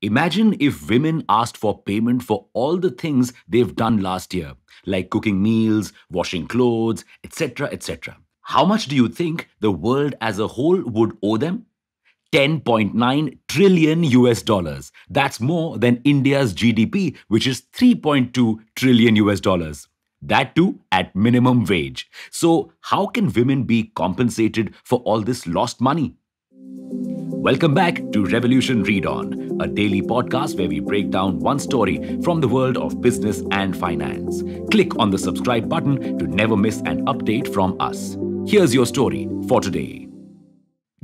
Imagine if women asked for payment for all the things they've done last year, like cooking meals, washing clothes, etc., etc. How much do you think the world as a whole would owe them? 10.9 trillion US dollars. That's more than India's GDP, which is 3.2 trillion US dollars. That too at minimum wage. So, how can women be compensated for all this lost money? Welcome back to Revolution ReadOn, a daily podcast where we break down one story from the world of business and finance. Click on the subscribe button to never miss an update from us. Here's your story for today.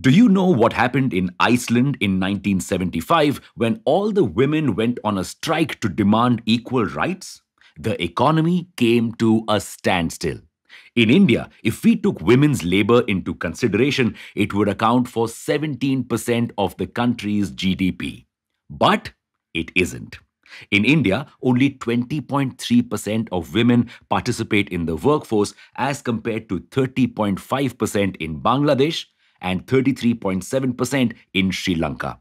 Do you know what happened in Iceland in 1975 when all the women went on a strike to demand equal rights? The economy came to a standstill. In India, if we took women's labor into consideration, it would account for 17% of the country's GDP. But it isn't. In India, only 20.3% of women participate in the workforce as compared to 30.5% in Bangladesh and 33.7% in Sri Lanka.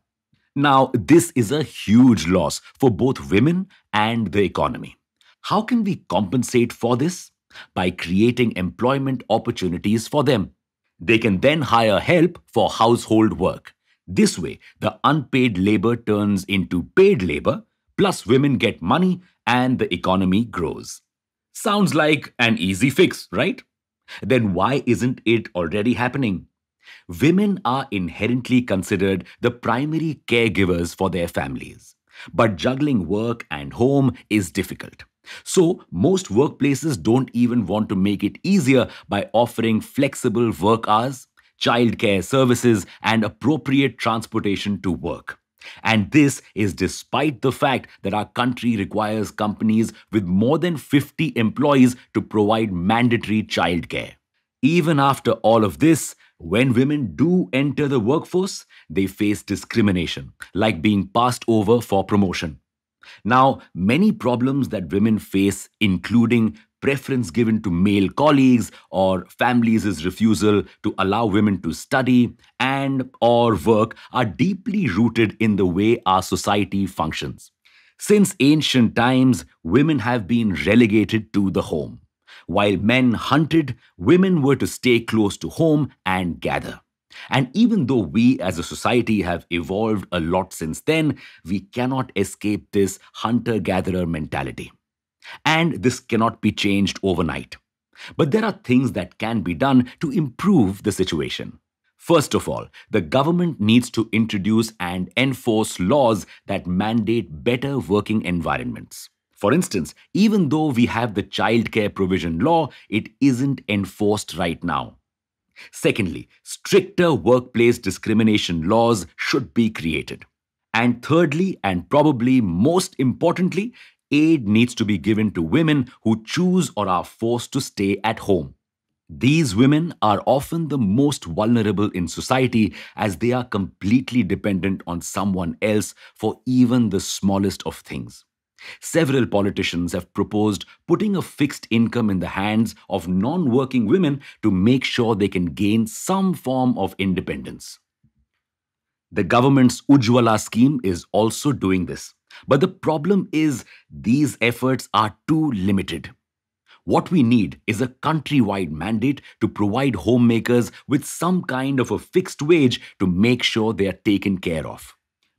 Now, this is a huge loss for both women and the economy. How can we compensate for this? By creating employment opportunities for them. They can then hire help for household work. This way, the unpaid labor turns into paid labor, plus women get money and the economy grows. Sounds like an easy fix, right? Then why isn't it already happening? Women are inherently considered the primary caregivers for their families. But juggling work and home is difficult. So, most workplaces don't even want to make it easier by offering flexible work hours, childcare services, and appropriate transportation to work. And this is despite the fact that our country requires companies with more than 50 employees to provide mandatory childcare. Even after all of this, when women do enter the workforce, they face discrimination, like being passed over for promotion. Now, many problems that women face, including preference given to male colleagues or families' refusal to allow women to study and or work are deeply rooted in the way our society functions. Since ancient times, women have been relegated to the home. While men hunted, women were to stay close to home and gather. And even though we as a society have evolved a lot since then, we cannot escape this hunter gatherer mentality. And this cannot be changed overnight. But there are things that can be done to improve the situation. First of all, the government needs to introduce and enforce laws that mandate better working environments. For instance, even though we have the childcare provision law, it isn't enforced right now. Secondly, stricter workplace discrimination laws should be created. And thirdly, and probably most importantly, aid needs to be given to women who choose or are forced to stay at home. These women are often the most vulnerable in society as they are completely dependent on someone else for even the smallest of things. Several politicians have proposed putting a fixed income in the hands of non working women to make sure they can gain some form of independence. The government's Ujjwala scheme is also doing this. But the problem is these efforts are too limited. What we need is a countrywide mandate to provide homemakers with some kind of a fixed wage to make sure they are taken care of.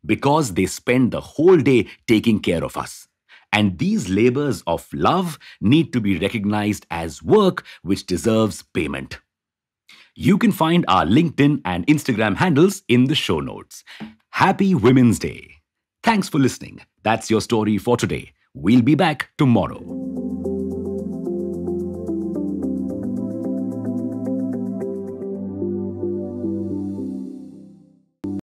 Because they spend the whole day taking care of us. And these labors of love need to be recognized as work which deserves payment. You can find our LinkedIn and Instagram handles in the show notes. Happy Women's Day. Thanks for listening. That's your story for today. We'll be back tomorrow.